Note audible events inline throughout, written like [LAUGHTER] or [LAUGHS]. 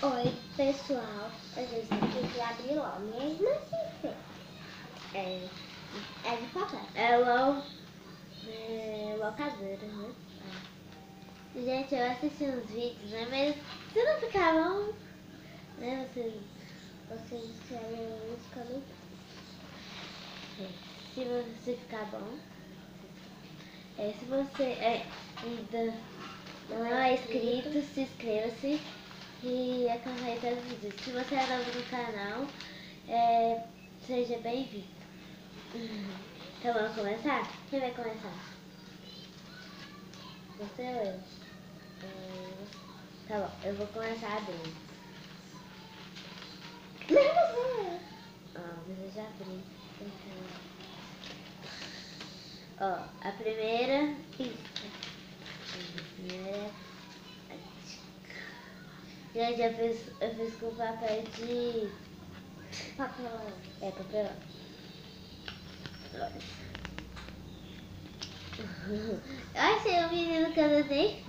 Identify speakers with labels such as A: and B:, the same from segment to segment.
A: Oi, pessoal. A gente tem que abrir logo, assim. É, é de papel.
B: É lo, é, locadora, né? Gente, eu assisti uns vídeos, né? Mas se não ficar bom, né? Vocês, vocês escrevem nos comentários. É, Se você ficar bom. É, se você é, ainda não é inscrito, se inscreva-se e a campanha dos vídeos. Se você é novo no canal, é, seja bem-vindo. [LAUGHS] Então vamos começar? Quem vai começar? Você ou eu? Hum, Tá bom, eu vou começar abrindo. Ah, mas eu já abri. Então... Ó, a primeira pista. A primeira. Gente, eu fiz, eu fiz com papel de.
A: Papelão.
B: É, papelão. [LAUGHS] Eu achei um menino que eu nem feio.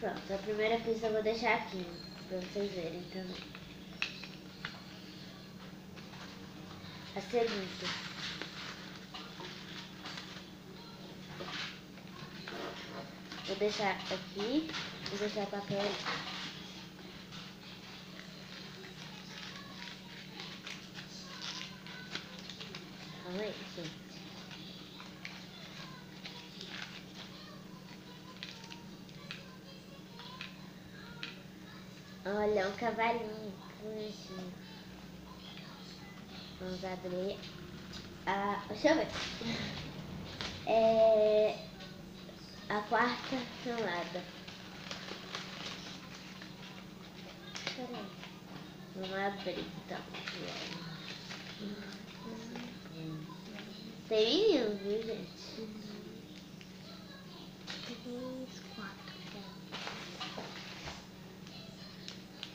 B: Pronto, a primeira pista eu vou deixar aqui, pra vocês verem também. A segunda. Vou deixar aqui, vou deixar papel aí, gente. Olha, um cavalinho. bonitinho. Vamos abrir. A, deixa eu ver. [LAUGHS] É a quarta. Peraí. Vamos abrir então. Tem menino, viu, gente?
A: Três, quatro.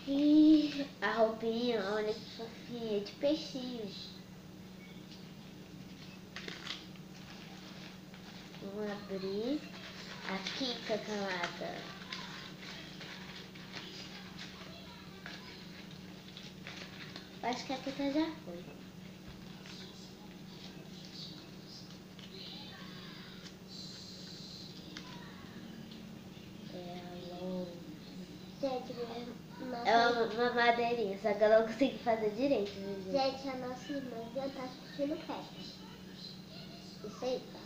B: E a roupinha, olha que fofinha, de peixinho. Vamos abrir a quinta camada. Acho que a quinta já foi. É É uma, madeirinha, só que eu não consigo fazer direito, gente?
A: a nossa irmã já tá assistindo perto. Isso aí, tá?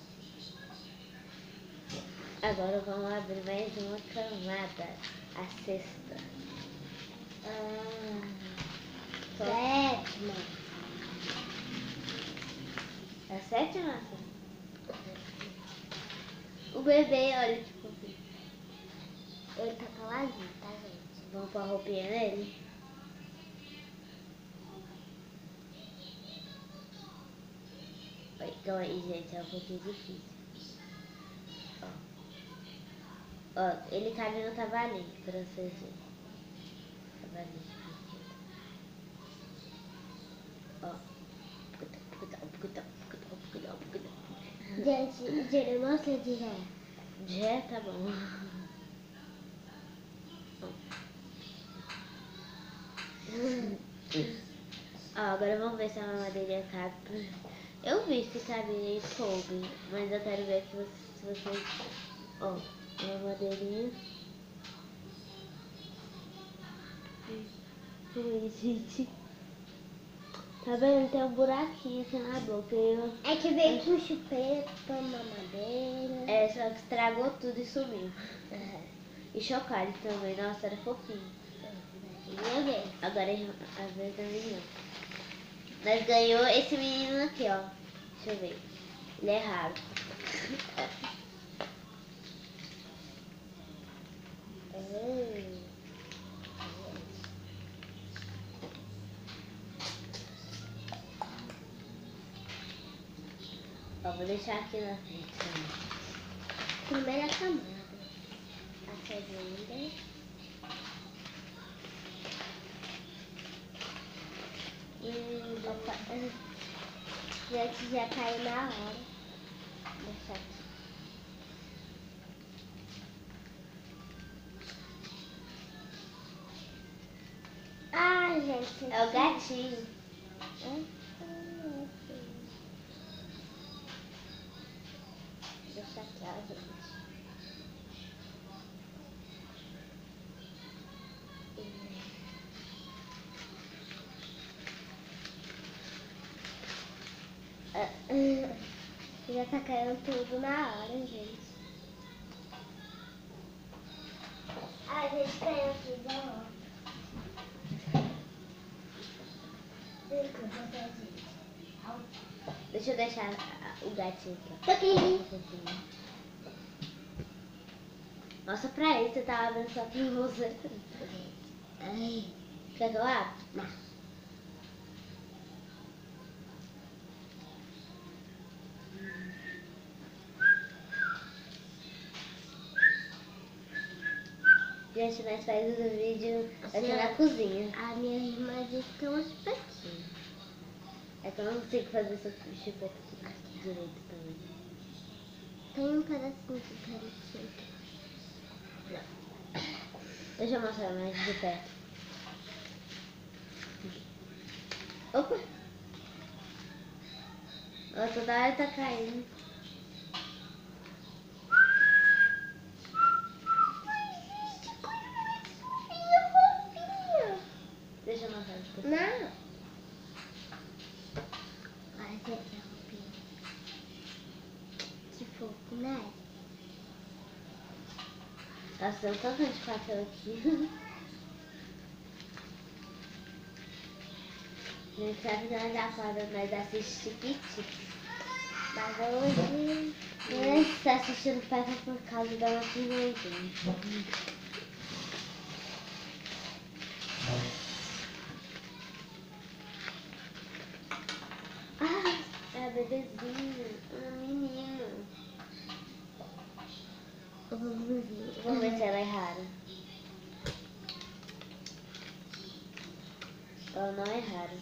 B: Agora vamos abrir mais uma camada, a sexta. Ah,
A: Sétima.
B: a sétima? O bebê, olha, tipo,
A: Ele tá caladinho, tá, gente?
B: vamos pôr a roupinha nele. Calma aí, gente, é um pouquinho difícil. Ó, ele cabe no cavalinho, pra vocês verem. Cavalinho de.
A: Gente, Júlio, mostra de ré.
B: Já tá bom. Ó, agora vamos ver se a mamadeirinha cabe. Eu vi se cabe e coube, mas eu quero ver se vocês. Se vocês... Ó, a mamadeirinha. Ui, gente. Tá vendo? Tem um buraquinho aqui na boca. Eu...
A: É que veio com chupeta, mamadeira.
B: É, só que estragou tudo e sumiu.
A: É.
B: E chocalho também, nossa, era fofinho.
A: Minha vez.
B: Agora é a vez da menina. Nós ganhou esse menino aqui, ó. Deixa eu ver. Ele é raro. Ó, vou deixar aqui na frente também.
A: Primeira camada. A segunda. E opa, gente já caiu na hora. Deixa aqui. Esse
B: É o gatinho.
A: Deixa aqui, ó, gente. Ah, [LAUGHS] Já tá caindo tudo na hora, gente. Ai, gente, caiu tudo na hora.
B: Deixa eu deixar o gatinho aqui. Nossa, pra isso eu tava abrindo só pra você.
A: Ai,
B: Quer que eu abra?
A: não.
B: Gente, nós fazemos o vídeo aqui na cozinha.
A: A minha irmã disse que é um espetinho.
B: Que eu não consigo fazer essa chupeta aqui direito também.
A: Tem um pedacinho de palitinho aqui.
B: Deixa eu mostrar mais de perto. Opa! Ó, toda hora tá caindo. Deixa eu mostrar de perto.
A: Não. Olha essa aqui é a roupinha. Que fofo, né?
B: Um tanto de papel aqui. Gente, sabe nós já falamos, nós assistimos Chiquititas.
A: Mas hoje...
B: Nós está assistindo Peppa por causa da nossa irmãzinha. Ah, é a bebezinha, um menino. Vamos ver se ela é rara. Ela não é rara.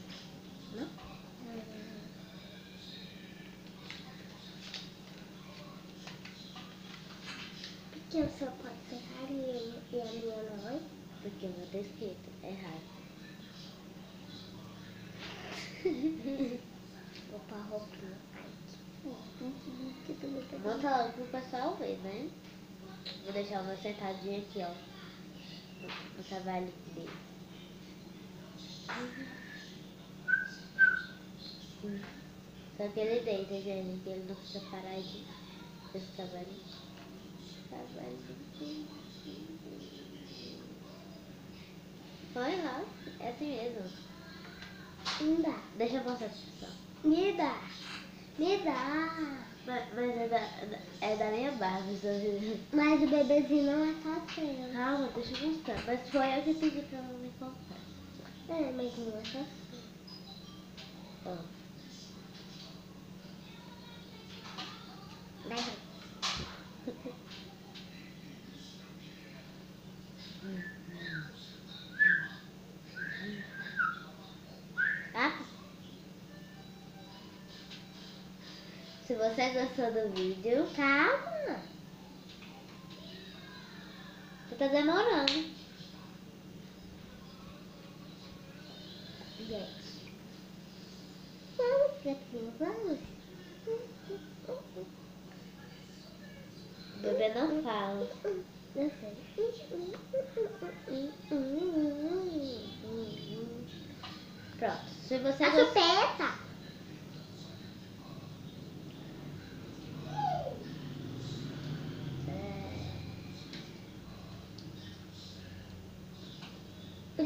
B: Não?
A: Por que o seu pode ser raro e a minha não?
B: Porque não tá escrito, é raro. [LAUGHS]
A: Vou pôr a roupinha. Ai, que bonito.
B: Monta logo pro pessoal ver, né? Vou deixar o meu sentadinho aqui, ó. No trabalho dele. Só que ele deita, gente, que ele não precisa parar de desse trabalho. Trabalho. Lá, é assim mesmo.
A: Me dá.
B: Deixa eu mostrar pessoal.
A: Me dá. Me dá.
B: Mas, mas é, da, é da minha barba, vendo?
A: Mas o bebezinho não é só seu.
B: Calma, deixa eu mostrar. Mas foi eu que pedi pra ela me contar.
A: É, mas não é só seu.
B: Ó. Se você gostou do vídeo,
A: Calma.
B: você tá demorando.
A: Gente. Vamos, gatinho, vamos.
B: O bebê não fala.
A: Não sei.
B: Pronto. Se você
A: A
B: gostou.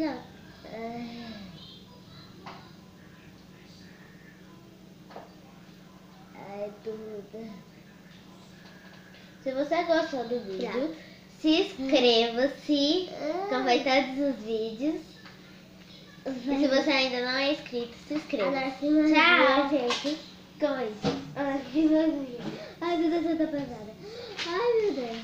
B: É, é se você gostou do vídeo, se inscreva-se, comente os vídeos. E se você ainda não é inscrito, se inscreva. Tchau,
A: gente.
B: Comente.
A: Ai, que maravilha. Ai, meu Deus, eu tô pesada. Ai, meu Deus.